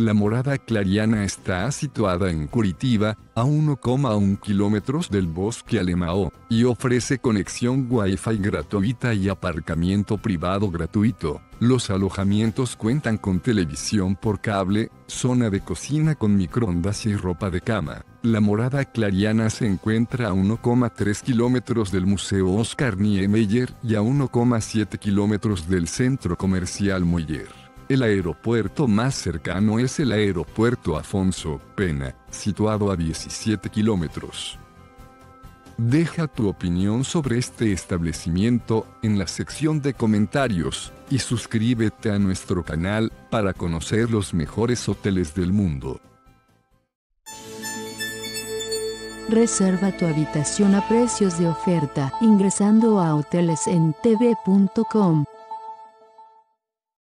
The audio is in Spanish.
La morada clariana está situada en Curitiba, a 1,1 kilómetros del bosque Alemao, y ofrece conexión Wi-Fi gratuita y aparcamiento privado gratuito. Los alojamientos cuentan con televisión por cable, zona de cocina con microondas y ropa de cama. La morada clariana se encuentra a 1,3 kilómetros del Museo Oscar Niemeyer y a 1,7 kilómetros del Centro Comercial Moyer. El aeropuerto más cercano es el aeropuerto Afonso Pena, situado a 17 kilómetros. Deja tu opinión sobre este establecimiento en la sección de comentarios y suscríbete a nuestro canal para conocer los mejores hoteles del mundo. Reserva tu habitación a precios de oferta ingresando a hotelesentv.com.